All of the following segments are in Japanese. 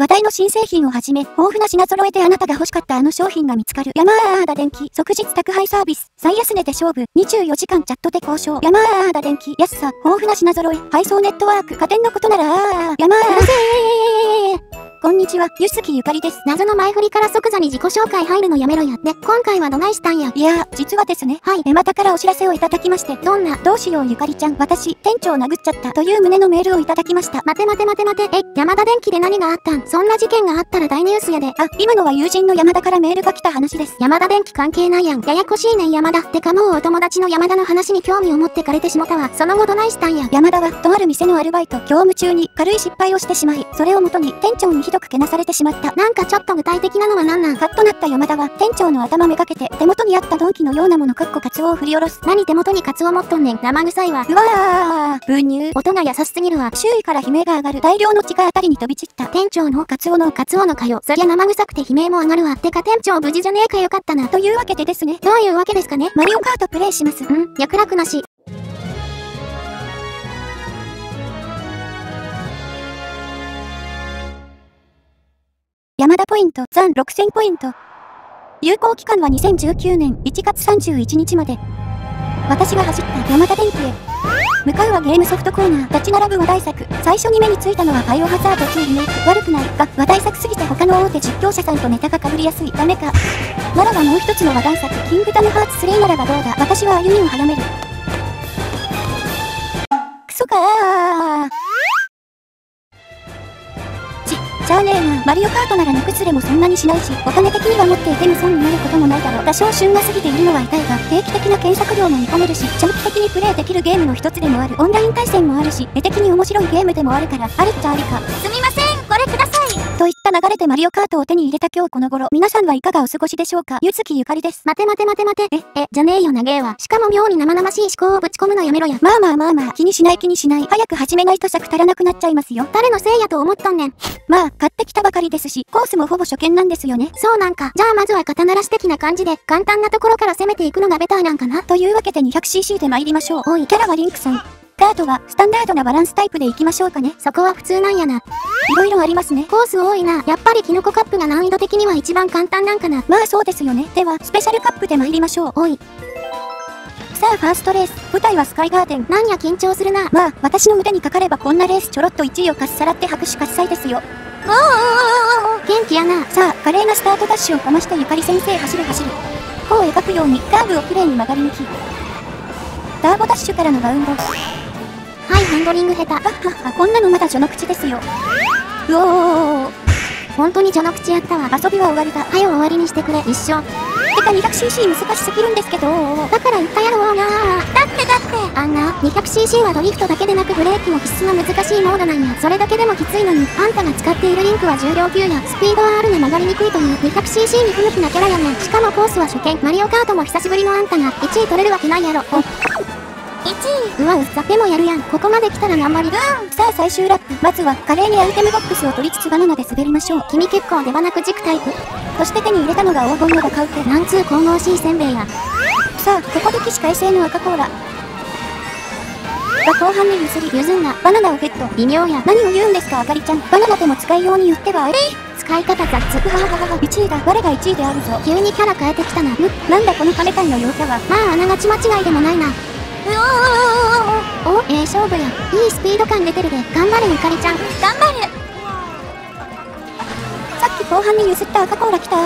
話題の新製品をはじめ、豊富な品揃えてあなたが欲しかったあの商品が見つかる。ヤマーダ電気、即日宅配サービス、最安値で勝負、24時間チャットで交渉。ヤマーダ電気、安さ、豊富な品揃え、配送ネットワーク、家電のことなら、ヤマーダ。こんにちは、ゆすきゆかりです。謎の前振りから即座に自己紹介入るのやめろや。で、今回はどないしたんや。いやー、実はですね。はい。え、またからお知らせをいただきまして。どんな、どうしようゆかりちゃん、私、店長殴っちゃった。という旨のメールをいただきました。待て待て待て待て。え、山田電機で何があったん？そんな事件があったら大ニュースやで。あ、今のは友人の山田からメールが来た話です。山田電機関係ないやん。ややこしいねん山田。てかもうお友達の山田の話に興味を持ってかれてしもたわ。その後どないしたんや？山田は、とある店のアルバイト、業務中に軽い失敗をしてしまい、それをもとに店長にひどくけなされてしまった。なんかちょっと具体的なのは何なん？カッとなった山田は、店長の頭めがけて、手元にあった鈍器のようなものかっこカツオを振り下ろす。何手元にカツオ持っとんねん。生臭いわ。うわー、分乳。音が優しすぎるわ。周囲から悲鳴が上がる。大量の血があたりに飛び散った。店長のカツオのカツオのかよ。そりゃ生臭くて悲鳴も上がるわ。てか店長無事じゃねえかよかったな。というわけでですね。どういうわけですかねマリオカートプレイします。うん脈絡なし。山田ポイント、残6000ポイント。有効期間は2019年1月31日まで。私が走った山田電機へ。向かうはゲームソフトコーナー、立ち並ぶ話題作。最初に目についたのはバイオハザード2リメイク。悪くないが、話題作すぎて他の大手実況者さんとネタが被りやすい。ダメか。ならばもう一つの話題作、キングダムハーツ3ならばどうだ。私は歩みを早める。クソかー。マリオカートなら値崩れもそんなにしないし、お金的には持っていても損になることもないだろう。多少旬が過ぎているのは痛いが、定期的な検索量も見込めるし、長期的にプレイできるゲームの一つでもある。オンライン対戦もあるし、絵的に面白いゲームでもあるから、あるっちゃありか。すみません、い。といった流れでマリオカートを手に入れた今日この頃、皆さんはいかがお過ごしでしょうか？ゆずきゆかりです。待て待て待て待て。え、え、じゃねえよ長えわ。しかも妙に生々しい思考をぶち込むのやめろや。まあまあまあまあ、気にしない気にしない。早く始めないと尺足らなくなっちゃいますよ。誰のせいやと思ったんねん。まあ、買ってきたばかりですし、コースもほぼ初見なんですよね。そうなんか。じゃあまずは肩慣らし的な感じで、簡単なところから攻めていくのがベターなんかな？というわけで 200cc で参りましょう。おい、キャラはリンクさん。カートは、スタンダードなバランスタイプでいきましょうかね。そこは普通なんやな。いろいろありますね。コース多いな。やっぱりキノコカップが難易度的には一番簡単なんかな。まあそうですよね。では、スペシャルカップで参りましょう。おい。さあ、ファーストレース。舞台はスカイガーデン。なんや緊張するな。まあ、私の腕にかかればこんなレースちょろっと1位をかっさらって拍手喝采ですよ。おー元気やな。さあ、華麗なスタートダッシュをかましてゆかり先生走る走る。弧を描くようにカーブをきれいに曲がり抜き。ターボダッシュからのバウンド。はい、ハンドリング下手。あっはっは、こんなのまだ序の口ですよ。うおー。本当に序の口やったわ。遊びは終わりだ。はよ終わりにしてくれ。一緒。てか 200cc 難しすぎるんですけどだから言ったやろうがだってだってあんな 200cc はドリフトだけでなくブレーキも必須の難しいモードなんやそれだけでもきついのにあんたが使っているリンクは重量級やスピードはあるね曲がりにくいという 200cc に不向きなキャラやねしかもコースは初見マリオカートも久しぶりのあんたが1位取れるわけないやろお1位うわうっさでもやるやん。ここまで来たら頑張り。うん。さあ最終ラップ。まずは華麗にアイテムボックスを取りつつバナナで滑りましょう。君結構出花く軸タイプ。そして手に入れたのが黄金のバカウケなんつう神々しいせんべいやさあここで起死回生の赤コーラ。が後半に譲り譲んなバナナをゲット。微妙や。何を言うんですかあかりちゃん。バナナでも使いように言ってはえ？い使い方雑。うわはは1位だ。我が1位であるぞ。急にキャラ変えてきたな。なんだこの亀ンの陽キャは。まああながち間違いでもないなおおええ勝負やいいスピード感出てるで。頑張れゆかりちゃん。頑張る。さっき後半に譲った赤コーラ来た。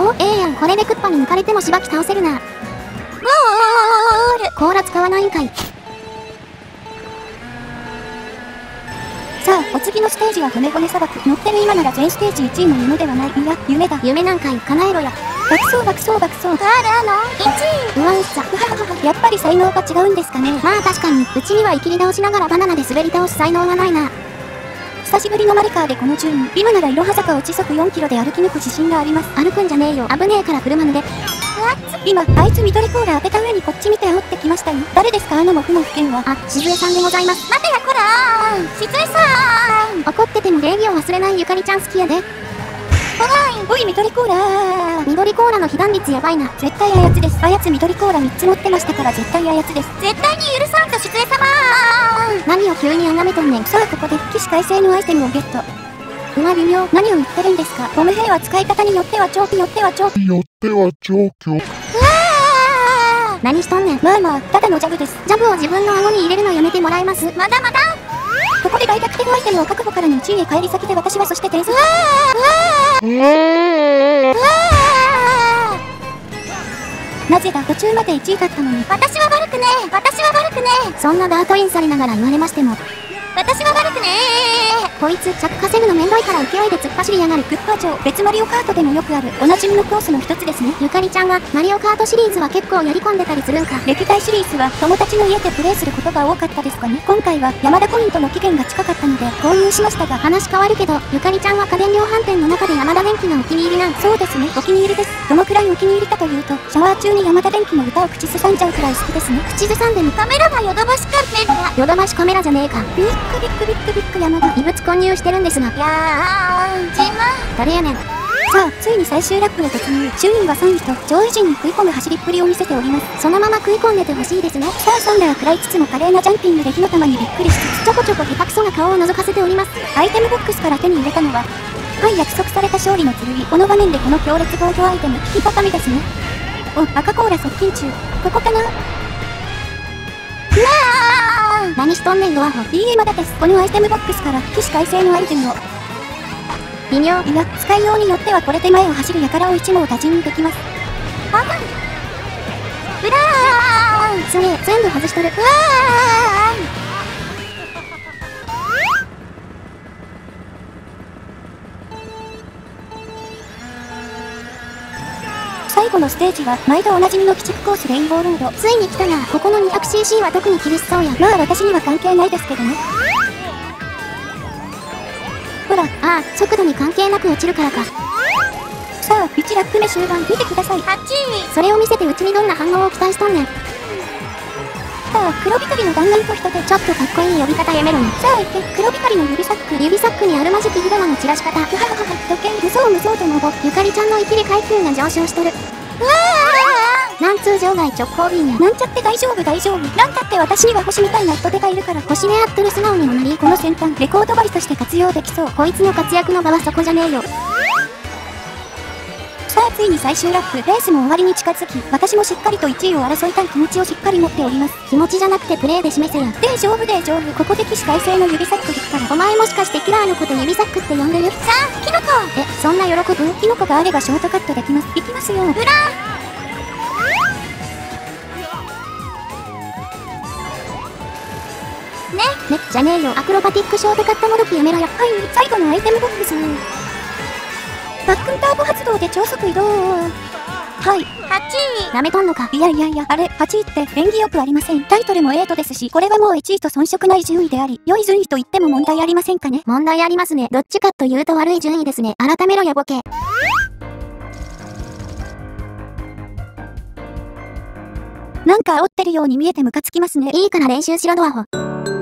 おええやん。これでクッパに抜かれてもしばき倒せるな。ゴー。ルコーラ使わないんかい。さあ、お次のステージは骨骨砂漠。乗ってる今なら全ステージ1位の夢ではない。いや、夢だ。夢なんかい、叶えろや。爆走爆走爆走。あらの、1位。うわうっさ。やっぱり才能が違うんですかね。まあ確かに、うちには生きり倒しながらバナナで滑り倒す才能がないな。久しぶりのマリカーでこの順位。今ならいろは坂を時速4キロで歩き抜く自信があります。歩くんじゃねえよ。危ねえから車抜で。今、あいつ緑コーラ当てた上にこっち見て煽ってきましたよ。誰ですか？あのモフモフ剣は。あ、しずえさんでございます。待てやこらーしずえさん怒ってても礼儀を忘れないゆかりちゃん好きやで。おい、緑コーラ緑コーラの被弾率やばいな。絶対あやつです。あやつ緑コーラ3つ持ってましたから絶対あやつです。絶対に許さんとしずえ様何を急にあがめとんねん。さあ、ここで起死回生のアイテムをゲット。うわ微妙。何を言ってるんですか？ゴム兵は使い方によっては長期よっては長期。よっては状況。何しとんねん。まあまあ、ただのジャブです。ジャブを自分の顎に入れるのやめてもらえますまだまだここで大逆転アイテムを確保からの1位へ帰り先で私はそしてテレゾ。なぜだ？途中まで1位だったのに。私は悪くねえ私は悪くねえそんなダートインされながら言われましても。私は悪くねえこいつ着稼ぐのめんどいから勢いで突っ走りやがる。クッパ城、別マリオカートでもよくある、おなじみのコースの一つですね。ゆかりちゃんは、マリオカートシリーズは結構やり込んでたりするんか。歴代シリーズは、友達の家でプレイすることが多かったですかね。今回は、山田コイントの期限が近かったので、購入しましたが、話変わるけど、ゆかりちゃんは家電量販店の中で山田電機がお気に入りなんそうですね、お気に入りです。どのくらいお気に入りかというと、シャワー中に山田電機の歌を口ずさんじゃうくらい好きですね。口ずさんでもカメラがヨドバシカメラ。ヨドバシカメラじゃねえか。ビックビックビックビック山田。異物混入してるんですが。いやー、ちま。誰やねん。さあ、ついに最終ラップへ突入。周囲は3位と上位陣に食い込む走りっぷりを見せております。そのまま食い込んでてほしいですね。さあ、サンダー食らいつつも華麗なジャンピングで火の玉にびっくりしつつ、ちょこちょこ下手くそが顔を覗かせております。アイテムボックスから手に入れたのは、はい、約束された勝利の剣。この場面でこの強烈防御アイテム、引き畳ですね。お、赤コーラ接近中。ここかな？うわー何しとんねん、ドアホ。いいえ、まだです。このアイテムボックスから、起死回生のアイテムを。微妙。いや、使いようによってはこれで前を走る輩を一網打尽にできます。あうらーすげえ、全部外しとる。うわ最後のステージは、毎度おなじみの鬼畜コースレインボーロード。ついに来たな。ここの 200cc は特に厳しそうや。まあ私には関係ないですけどね。ほら、ああ、速度に関係なく落ちるからか。さあ、1ラップ目終盤見てください。8それを見せてうちにどんな反応を期待しとんねん。黒光りの弾丸と人で、ちょっとかっこいい呼び方やめろに。さあ行け、黒光りの指サック。指サックにあるまじき火玉の散らし方。うははは、時計、無双無双とのぼ。ゆかりちゃんの生きり階級が上昇しとる。うわーなん通場外直行便や。なんちゃって大丈夫大丈夫。なんたって私には星みたいな人手がいるから。星ねあっとる素直にもなり、この先端、レコード針として活用できそう。こいつの活躍の場はそこじゃねえよ。ついに最終ラップ、レースも終わりに近づき、私もしっかりと1位を争いたい気持ちをしっかり持っております。気持ちじゃなくてプレイで示せや。で、丈夫で丈夫。ここで起死回生の指サック引くから。お前もしかしてキラーのこと指サックって呼んでるさあ、キノコえ、そんな喜ぶ？キノコがあればショートカットできます。いきますよ。うらね、ね、じゃねえよ。アクロバティックショートカットもどきやめろや。はい、最後のアイテムボックス。バックンターボ発動で超速移動。はい。8位。舐めとんのか。いやいやいや、あれ、8位って縁起よくありません。タイトルも8ですし、これはもう1位と遜色ない順位であり、良い順位と言っても問題ありませんかね。問題ありますね。どっちかというと悪い順位ですね。改めろやボケ。なんか煽ってるように見えてムカつきますね。いいから練習しろドアホ。